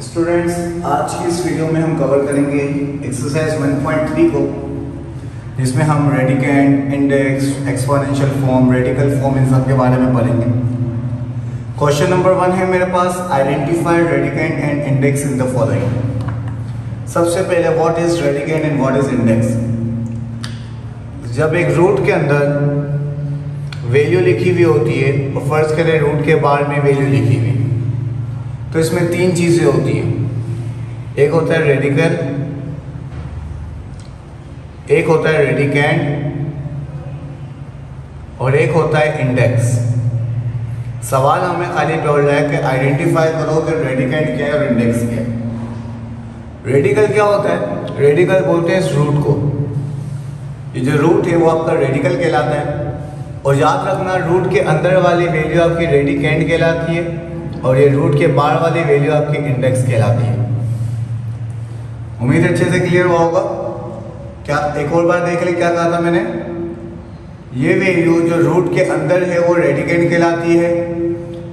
Students आज की इस वीडियो में हम कवर करेंगे एक्सरसाइज 1.3 को, जिसमें हम radicand index exponential form radical form इन सब के बारे में पढ़ेंगे। क्वेश्चन नंबर वन है मेरे पास identify radicand and index in the following सबसे पहले what is radicand and what is index जब एक रूट के अंदर वैल्यू लिखी हुई होती है और फ़र्ज़ करें रूट के बाहर में वैल्यू लिखी हुई। तो इसमें तीन चीज़ें होती हैं। एक होता है रेडिकल एक होता है रेडिकेंड और एक होता है इंडेक्स सवाल हमें खाली बोल रहा है कि आइडेंटिफाई करो कि रेडिकेंड क्या है और इंडेक्स क्या है। रेडिकल क्या होता है? रेडिकल बोलते हैं इस रूट को। ये जो रूट है, वो आपका रेडिकल कहलाता है। और याद रखना रूट के अंदर वाली वैल्यू आपकी रेडिकेंड कहलाती है। और ये रूट के बाहर वाली वैल्यू आपकी इंडेक्स कहलाती है। उम्मीद अच्छे से क्लियर हुआ होगा। क्या एक और बार देख ले, क्या कहा था मैंने? ये वैल्यू जो रूट के अंदर है, वो रेडिकेंड कहलाती है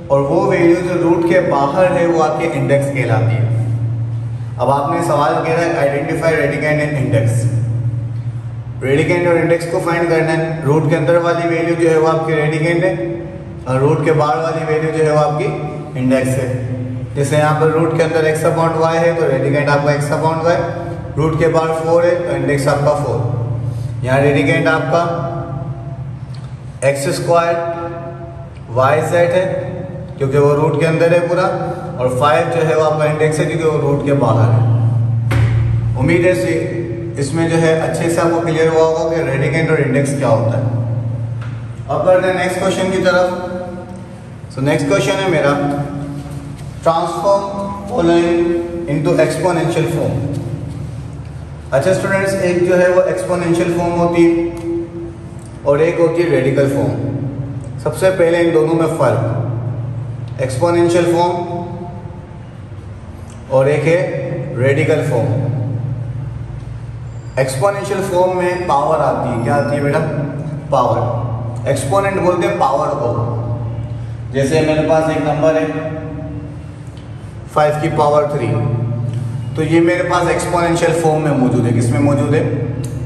और वो वैल्यू जो रूट के बाहर है, वो आपके इंडेक्स कहलाती है। अब आपने सवाल किया है identify radicand and index radicand और इंडेक्स को फाइंड करना है। रूट के अंदर वाली वैल्यू जो है, वो आपकी रेडिकेंड है और रूट के बाहर वाली वैल्यू जो है, वो आपकी इंडेक्स है। जैसे यहाँ पर रूट के अंदर एक्स अपॉइंट वाई है तो रेडिकेंट आपका एक्स अपॉइंट वाई रूट के बाहर फोर है तो इंडेक्स आपका फोर यहाँ रेडिकेंट आपका एक्स स्क्वायर वाई जेड है, क्योंकि वो रूट के अंदर है पूरा, और फाइव जो है वो आपका इंडेक्स है, क्योंकि वो रूट के बाहर है। उम्मीद है इसमें जो है अच्छे से आपको क्लियर हुआ होगा कि रेडिकेंट और इंडेक्स क्या होता है। अब बढ़ते हैं नेक्स्ट क्वेश्चन की तरफ़। सो नेक्स्ट क्वेश्चन है मेरा। Transform following into exponential form अच्छा स्टूडेंट्स एक जो है वो एक्सपोनेंशियल फॉर्म होती है और एक होती है रेडिकल फॉर्म सबसे पहले इन दोनों में फ़र्क। एक्सपोनेंशियल फॉर्म और एक है रेडिकल फॉर्म एक्सपोनेंशियल फॉर्म में पावर आती है। क्या आती है बेटा? पावर एक्सपोनेंट बोलते हैं पावर को। जैसे मेरे पास एक नंबर है। फाइव की पावर थ्री तो ये मेरे पास एक्सपोनेंशियल फॉर्म में मौजूद है। किसमें मौजूद है?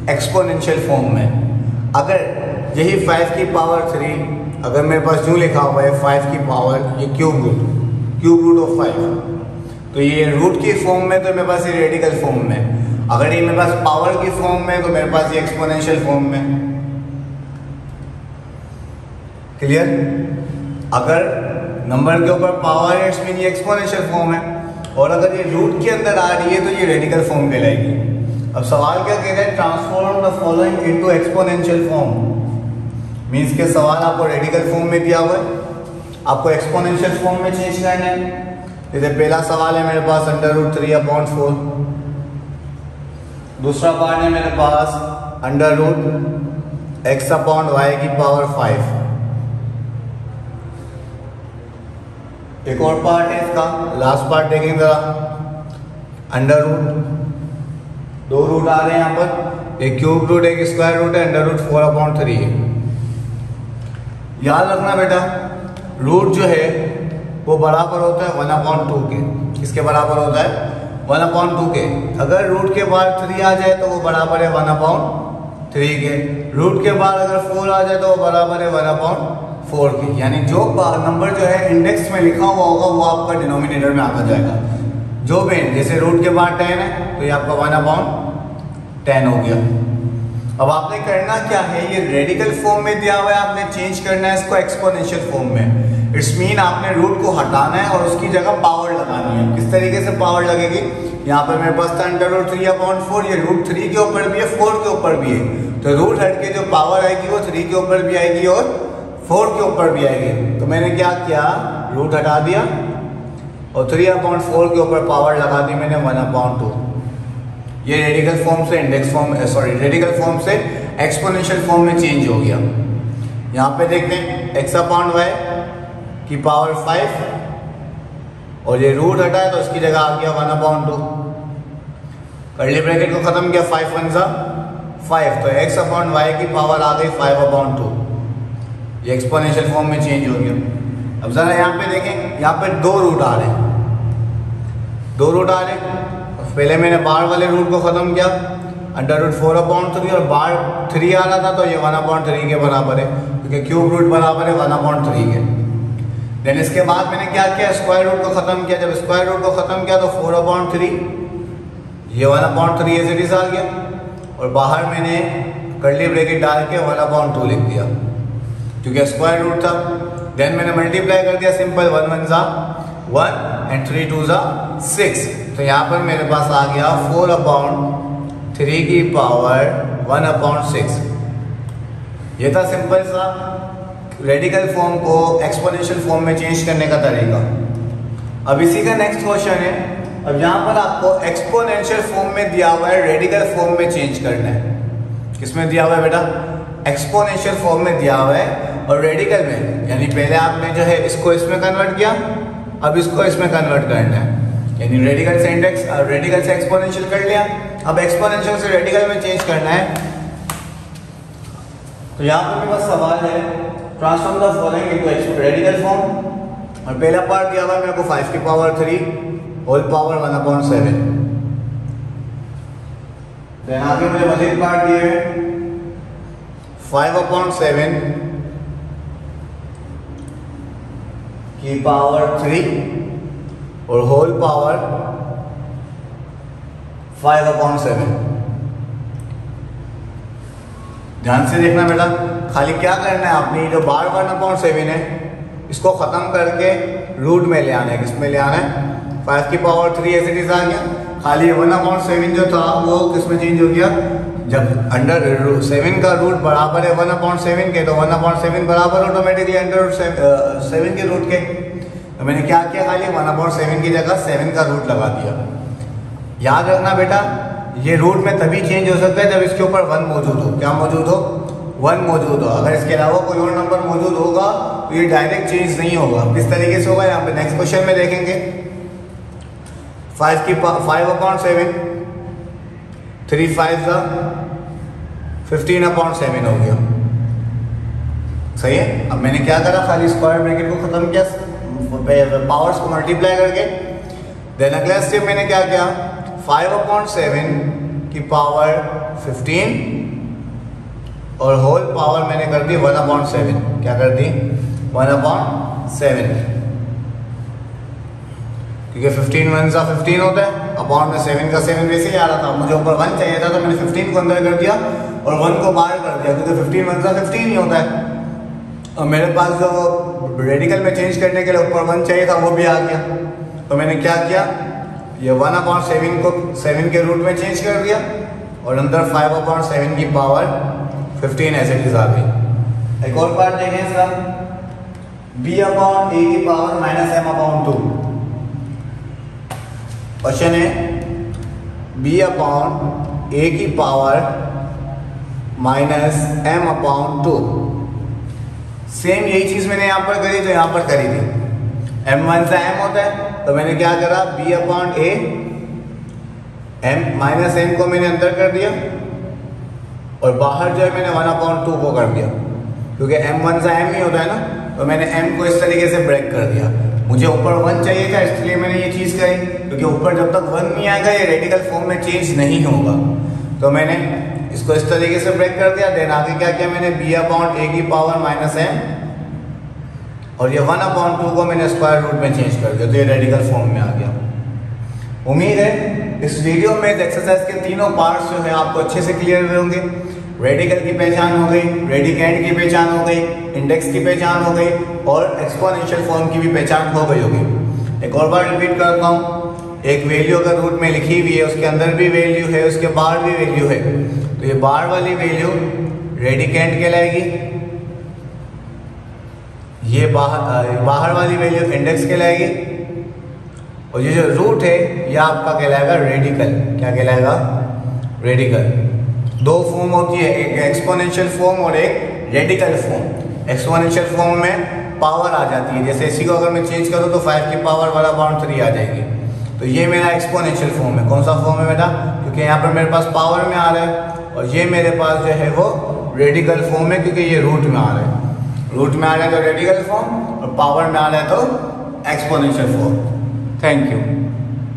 एक्सपोनेंशियल फॉर्म में। अगर यही फाइव की पावर थ्री अगर मेरे पास यूँ लिखा हुआ है फाइव की पावर ये cube root cube root of five तो ये रूट की फॉर्म में तो मेरे पास ये रेडिकल फॉर्म में। अगर ये मेरे पास पावर की फॉर्म में तो मेरे पास ये एक्सपोनेंशियल फॉर्म में। क्लियर अगर नंबर के ऊपर पावर है इट्स मीन ये एक्सपोनेंशियल फॉर्म है। और अगर ये रूट के अंदर आ रही है तो ये रेडिकल फॉर्म कहलाएगी। अब सवाल क्या कह रहे हैं? Transform the following into exponential form means के सवाल आपको रेडिकल फॉर्म में दिया हुआ है। आपको एक्सपोनेंशियल फॉर्म में चेंज करना है। जैसे पहला सवाल है मेरे पास under root three upon four दूसरा पार्ट है मेरे पास under root x upon y की पावर फाइव एक और पार्ट है इसका। लास्ट पार्ट देखेंगे जरा। अंडर रूट दो रूट आ रहे हैं यहाँ पर। एक क्यूब रूट एक स्क्वायर रूट है। Under root four upon three है। याद रखना बेटा रूट जो है, वो बराबर होता है वन अपॉइंट टू के। किसके बराबर होता है? वन अपॉइंट टू के। अगर रूट के बाद थ्री आ जाए तो वो बराबर है वन अपॉइंट थ्री के। रूट के बाद अगर फोर आ जाए तो वो बराबर है वन अपॉइंट फोर की, यानी जो नंबर जो है इंडेक्स में लिखा हुआ होगा, वो आपका डिनोमिनेटर में आता जाएगा। जो भी, जैसे रूट के बाद टेन है तो ये आपका वन अपॉइंट टेन हो गया। अब आपने करना क्या है, ये रेडिकल फॉर्म में दिया हुआ है, आपने चेंज करना है इसको एक्सपोनेंशियल फॉर्म में। इट्स मीन आपने रूट को हटाना है और उसकी जगह पावर लगानी है। किस तरीके से पावर लगेगी? यहाँ पर मेरे पास था under root three upon four ये रूट थ्री के ऊपर भी है फोर के ऊपर भी है। तो रूट हट के जो पावर आएगी, वो थ्री के ऊपर भी आएगी और फोर के ऊपर भी आएगी। तो मैंने क्या किया? रूट हटा दिया और थ्री अपॉइंट फोर के ऊपर पावर लगा दी मैंने वन अपॉइंट टू ये रेडिकल फॉर्म से index form sorry radical form से एक्सपोनेंशियल फॉर्म में चेंज हो गया। यहाँ पे देखते हैं एक्स अपॉइंट वाई की पावर फाइव और ये रूट हटा है तो इसकी जगह आ गया one upon two curly bracket को खत्म किया फाइव वन सा फाइव तो एक्स अपॉइंट वाई की पावर आ गई फाइव अपॉइंट टू ये एक्सपोनेंशियल फॉर्म में चेंज हो गया। अब ज़रा यहाँ पे देखें, यहाँ पे दो रूट आ रहे हैं। दो रूट आ रहे हैं। पहले मैंने बार वाले रूट को ख़त्म किया। Under root four upon three और बार थ्री आ रहा था तो ये वन अपॉइंट थ्री के बराबर है, क्योंकि क्यूब रूट बराबर है वन अपॉइंट थ्री के। देन इसके बाद मैंने क्या किया? स्क्वायर रूट को ख़त्म किया। जब स्क्वायर रूट को ख़त्म किया तो फोर अपॉइंट थ्री ये one upon three as is आ गया और बाहर मैंने कर्ली ब्रेकेट डाल के वन अपॉइंट टू लिख दिया। क्योंकि स्क्वायर रूट था। देन मैंने मल्टीप्लाई कर दिया सिंपल वन वन ज़ा वन एंड थ्री टू ज़ा सिक्स तो यहाँ पर मेरे पास आ गया फोर अपॉइंट थ्री की पावर वन अपॉइंट सिक्स ये था सिंपल सा रेडिकल फॉर्म को एक्सपोनेंशियल फॉर्म में चेंज करने का तरीका। अब इसी का नेक्स्ट क्वेश्चन है। अब यहाँ पर आपको एक्सपोनेंशियल फॉर्म में दिया हुआ है रेडिकल फॉर्म में चेंज करना है। किसमें दिया हुआ है बेटा? एक्सपोनेंशियल फॉर्म में दिया हुआ है और रेडिकल में, यानी पहले आपने जो है इसको इसमें कन्वर्ट किया, अब इसको इसमें कन्वर्ट करना है। यानी रेडिकल से इंडेक्स और रेडिकल से एक्सपोनेंशियल कर लिया। अब एक्सपोनेंशियल से रेडिकल में चेंज करना है। तो यहाँ पर मेरे पास सवाल है transform the following into radical form और पहला पार्ट दिया हुआ है मेरे को फाइव की power three whole power one upon seven आगे मुझे मजीद पार्ट दिए फाइव अपॉइंट सेवन की पावर थ्री और whole power five upon seven ध्यान से देखना बेटा, खाली क्या करना है आपने? जो बार वन अपॉइंट सेवन है, इसको ख़त्म करके रूट में ले आना है। किसमें ले आना है? फाइव की पावर थ्री इट आ गया। खाली वन अपॉइंट सेवन जो था, वो किसमें चेंज हो गया? जब अंडर सेवन का रूट बराबर है वन अपॉइंट सेवन के तो वन अपॉइंट सेवन बराबर ऑटोमेटिकली अंडर सेवन के रूट के। तो मैंने क्या किया खाली? वन अपॉइंट सेवन की जगह सेवन का रूट लगा दिया। याद रखना बेटा, ये रूट में तभी चेंज हो सकता है जब इसके ऊपर वन मौजूद हो। क्या मौजूद हो? वन मौजूद हो। अगर इसके अलावा कोई और नंबर मौजूद होगा तो ये डायरेक्ट चेंज नहीं होगा। किस तरीके से होगा? यहाँ पे नेक्स्ट क्वेश्चन में देखेंगे। फाइव की five upon seven three five का फिफ्टीन अपॉइंट सेवन हो गया। सही है? अब मैंने क्या करा? खाली स्क्वायर ब्रैकेट को ख़त्म किया पावर्स को मल्टीप्लाई करके। देन अगला स्टेप मैंने क्या किया? फाइव अपॉइंट सेवन की पावर फिफ्टीन और होल पावर मैंने कर दी वन अपॉइंट सेवन क्या कर दी? वन अपॉइंट सेवन क्योंकि फिफ्टीन वन सा फिफ्टीन होता है। अपॉइंट में सेवन का सेवन वैसे ही आ रहा था। मुझे ऊपर वन चाहिए था तो मैंने फिफ्टीन को अंदर कर दिया और वन को बाहर कर दिया, क्योंकि फिफ्टीन वन सा फिफ्टीन ही होता है। और मेरे पास जो रेडिकल में चेंज करने के लिए ऊपर वन चाहिए था, वो भी आ गया। तो मैंने क्या किया? ये वन अपॉइंट सेवन को सेवन के रूट में चेंज कर दिया और अंदर फाइव अपॉइंट सेवन की पावर फिफ्टीन ऐसे की आ गई। एक और पार्ट देखें इसका। बी अपॉइंट ए की power minus M upon two question है बी अपॉइंट ए की power minus M upon two same यही चीज़ मैंने यहाँ पर करी तो यहाँ पर करी थी। एम वन से एम होता है तो मैंने क्या करा? B upon A M minus M को मैंने अंदर कर दिया, और बाहर जो है मैंने वन अपॉइंट टू को कर दिया। क्योंकि एम वन से एम ही होता है ना तो मैंने एम को इस तरीके से ब्रेक कर दिया। मुझे ऊपर वन चाहिए था, इसलिए मैंने ये चीज़ करी, क्योंकि ऊपर जब तक वन नहीं आएगा, ये रेडिकल फॉर्म में चेंज नहीं होगा। तो मैंने इसको इस तरीके से ब्रेक कर दिया देन आगे क्या किया मैंने बी अपॉइंट ए की पावर माइनस एम और ये वन अपॉइंट टू को मैंने स्क्वायर रूट में चेंज कर दिया तो ये रेडिकल फॉर्म में आ गया। उम्मीद है, इस वीडियो में एक्सरसाइज के तीनों पार्ट्स जो है आपको अच्छे से क्लियर हुए होंगे। रेडिकल की पहचान हो गई रेडिकेंड की पहचान हो गई इंडेक्स की पहचान हो गई और एक्सपोनेंशियल फॉर्म की भी पहचान हो गई होगी। एक और बार रिपीट करता हूँ, एक वैल्यू अगर रूट में लिखी हुई है, उसके अंदर भी वैल्यू है, उसके बाहर भी वैल्यू है तो ये बाहर वाली वैल्यू रेडिकेंट कहलाएगी। ये बाहर बाहर वाली वैल्यू इंडेक्स कहलाएगी। और ये जो रूट है यह आपका कहलाएगा रेडिकल क्या कहलाएगा? रेडिकल दो फॉर्म होती है, एक एक्सपोनेंशियल फॉर्म और एक रेडिकल फॉर्म एक्सपोनेंशियल फॉर्म में पावर आ जाती है। जैसे इसी को अगर मैं चेंज करूँ तो फाइव की पावर वाला पॉइंट थ्री आ जाएगी। तो ये मेरा एक्सपोनेंशियल फॉर्म है। कौन सा फॉर्म है बेटा? क्योंकि यहाँ पर मेरे पास पावर में आ रहा है और ये मेरे पास जो है वो रेडिकल फॉर्म है, क्योंकि ये रूट में आ रहा है। रूट में आ रहा है तो रेडिकल फॉर्म और पावर में आ रहा है तो एक्सपोनेंशियल फॉर्म थैंक यू